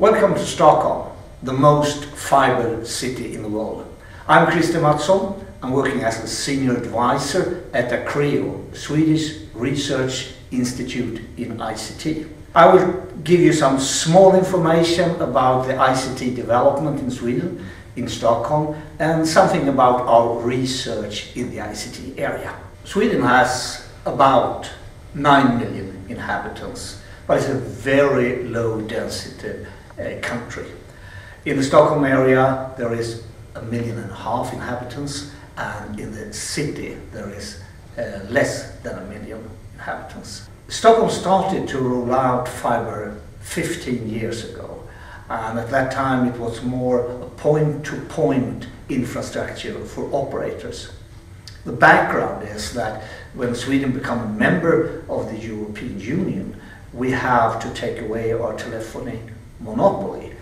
Welcome to Stockholm, the most fiber city in the world. I'm Christer Mattsson. I'm working as a senior advisor at Acreo, Swedish Research Institute in ICT. I will give you some small information about the ICT development in Sweden, in Stockholm, and something about our research in the ICT area. Sweden has about 9 million inhabitants, but it's a very low density uh, country. In the Stockholm area there is a million and a half inhabitants and in the city there is uh, less than a million inhabitants. Stockholm started to roll out fiber 15 years ago and at that time it was more a point-to-point -point infrastructure for operators. The background is that when Sweden became a member of the European Union we have to take away our telephony monopoly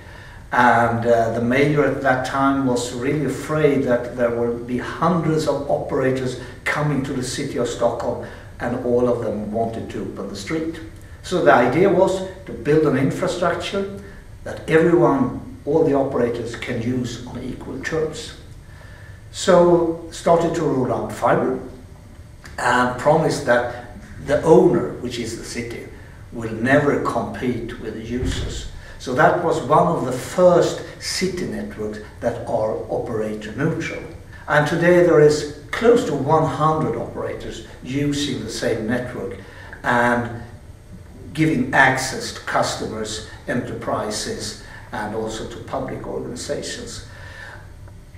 and uh, the mayor at that time was really afraid that there would be hundreds of operators coming to the city of Stockholm and all of them wanted to open the street. So the idea was to build an infrastructure that everyone, all the operators can use on equal terms. So started to roll out fiber and promised that the owner, which is the city, will never compete with the users so that was one of the first city networks that are operator neutral. And today there is close to 100 operators using the same network and giving access to customers, enterprises and also to public organizations.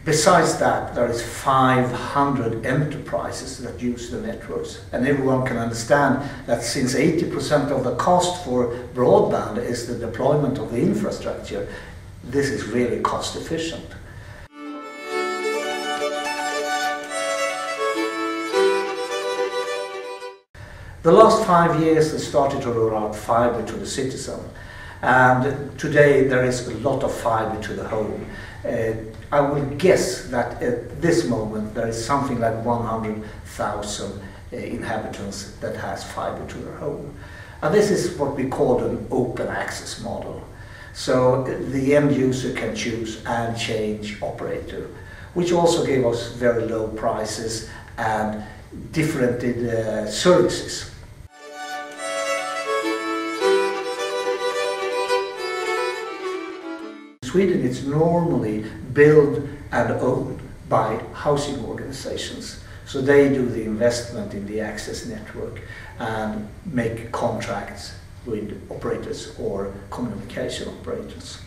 Besides that, there is 500 enterprises that use the networks. And everyone can understand that since 80% of the cost for broadband is the deployment of the infrastructure, this is really cost efficient. The last five years they started to roll out fiber to the citizen. And today there is a lot of fiber to the home. Uh, I will guess that at this moment there is something like 100,000 uh, inhabitants that has fiber to their home. And this is what we call an open access model. So the end user can choose and change operator, which also gave us very low prices and different uh, services. Sweden it's normally built and owned by housing organizations. So they do the investment in the access network and make contracts with operators or communication operators.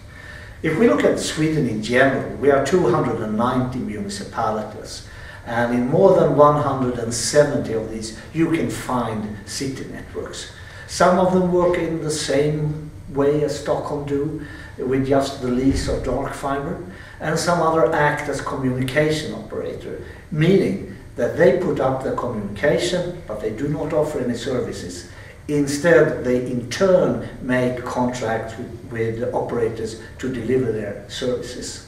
If we look at Sweden in general, we are 290 municipalities and in more than 170 of these you can find city networks. Some of them work in the same way as Stockholm do, with just the lease of dark fiber, and some other act as communication operator, meaning that they put up the communication, but they do not offer any services. Instead, they in turn make contracts with, with operators to deliver their services.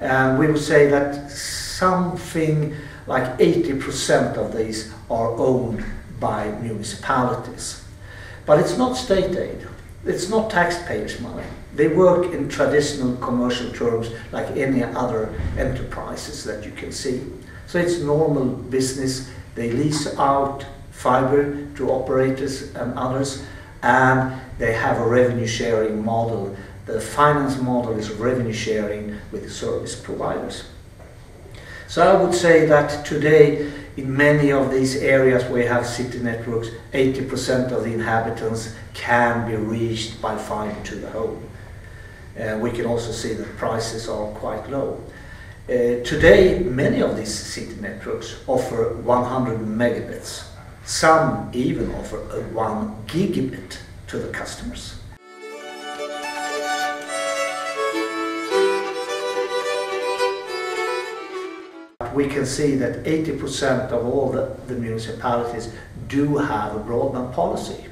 And we would say that something like 80% of these are owned by municipalities. But it's not state aid. It's not taxpayers' money. They work in traditional commercial terms like any other enterprises that you can see. So it's normal business. They lease out fiber to operators and others and they have a revenue sharing model. The finance model is revenue sharing with service providers. So I would say that today in many of these areas where we have city networks, 80% of the inhabitants can be reached by fiber to the home. Uh, we can also see that prices are quite low. Uh, today, many of these city networks offer 100 megabits. Some even offer a 1 gigabit to the customers. We can see that 80% of all the, the, municipalities do have a broadband policy.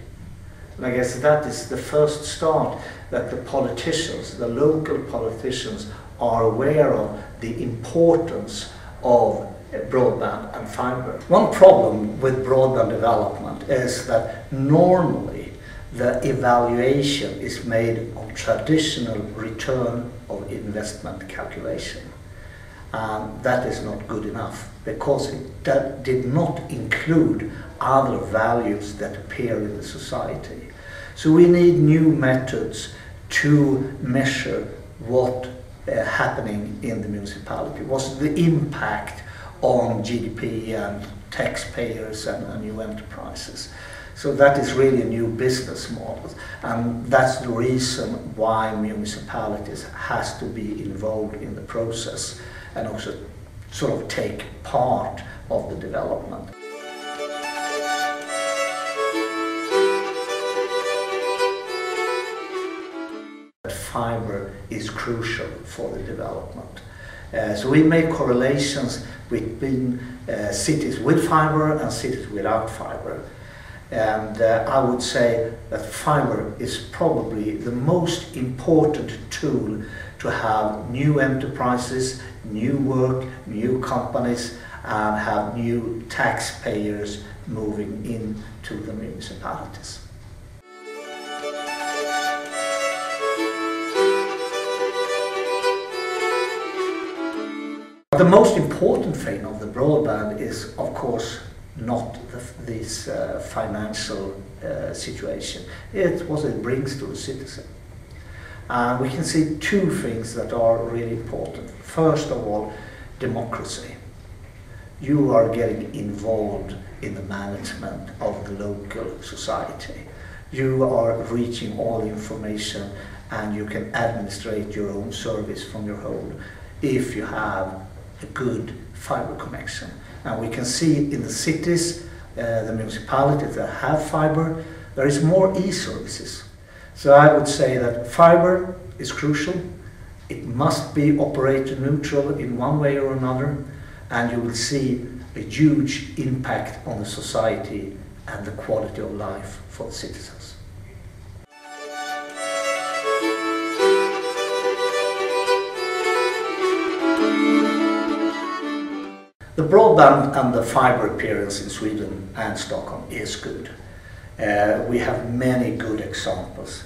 And I guess that is the first start that the politicians, the local politicians, are aware of the importance of eh, broadband and fiber. One problem with broadband development is that normally the evaluation is made on traditional return of investment calculation. And that is not good enough because it did not include other values that appear in the society. So we need new methods to measure what uh, happening in the municipality. What's the impact on GDP and taxpayers and, and new enterprises? So that is really a new business model, and that's the reason why municipalities has to be involved in the process and also sort of take part of the development. Fiber is crucial for the development. Uh, so we make correlations between uh, cities with fiber and cities without fiber. And uh, I would say that fiber is probably the most important tool to have new enterprises, new work, new companies, and have new taxpayers moving into the municipalities. The most important thing of the broadband is, of course, not the, this uh, financial uh, situation. It's what it brings to the citizen. And we can see two things that are really important. First of all, democracy. You are getting involved in the management of the local society. You are reaching all information and you can administrate your own service from your home if you have a good fiber connection. And we can see in the cities, uh, the municipalities that have fiber, there is more e-services. So I would say that fiber is crucial. It must be operator neutral in one way or another, and you will see a huge impact on the society and the quality of life for the citizens. The broadband and the fiber appearance in Sweden and Stockholm is good. Uh, we have many good examples.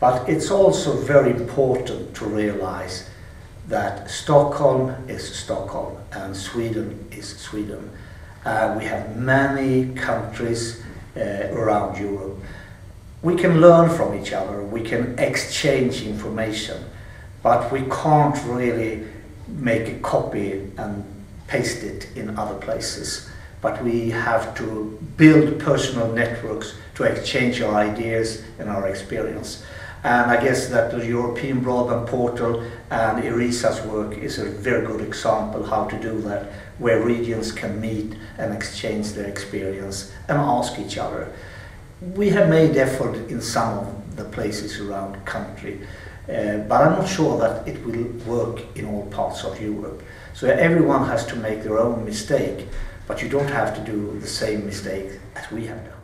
But it's also very important to realize that Stockholm is Stockholm and Sweden is Sweden. Uh, we have many countries uh, around Europe. We can learn from each other, we can exchange information, but we can't really make a copy and paste it in other places. But we have to build personal networks to exchange our ideas and our experience. And I guess that the European Broadband Portal and ERISA's work is a very good example how to do that, where regions can meet and exchange their experience and ask each other. We have made effort in some of the places around the country, uh, but I'm not sure that it will work in all parts of Europe. So everyone has to make their own mistake, but you don't have to do the same mistake as we have done.